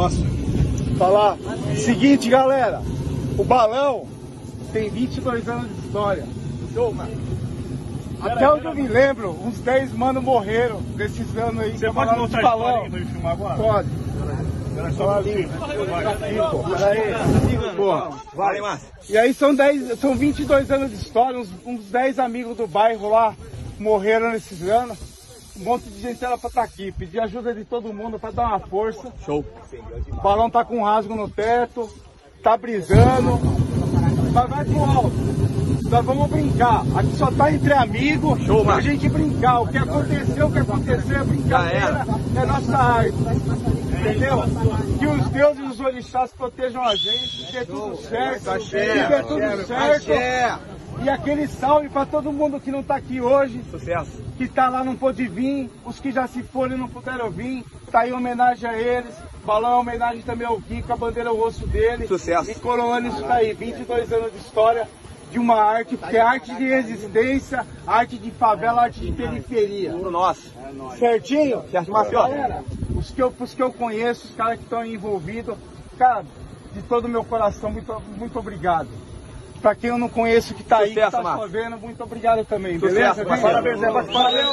Nossa. Falar. Seguinte, galera. O balão tem 22 anos de história. Até onde eu me lembro, uns 10 mano morreram desses anos aí. Você pode história aí pra filmar agora? Pode. Era só ali. Vai, E aí são, 10, são 22 anos de história, uns, uns 10 amigos do bairro lá morreram nesses anos. Um monte de gente era pra estar aqui. Pedir ajuda de todo mundo pra dar uma força. Show. O balão tá com rasgo no teto, tá brisando. Mas vai pro alto. Nós vamos brincar. Aqui só tá entre amigos. Show, pra gente brincar. O que aconteceu, o que aconteceu é brincadeira. É nossa arte. Entendeu? Que os deuses e os orixás protejam a gente, que dê tudo certo, Tá que dê tudo certo. E aquele salve para todo mundo que não tá aqui hoje, Sucesso. que tá lá não pôde vir, os que já se foram e não puderam vir, tá aí em homenagem a eles. Balão é homenagem também ao Kiko, a bandeira é o rosto dele. Sucesso. E coroando isso daí, 22 anos de história de uma arte, que é arte de resistência, arte de favela, arte de periferia. Tudo nosso. Certinho? Certo, Marcelo. Galera, os que eu, os que eu conheço, os caras que estão envolvidos, cara, de todo o meu coração, muito, muito obrigado. Pra quem eu não conheço que tá aí, que tá vendo, muito obrigado também, beleza? Parabéns. Parabéns.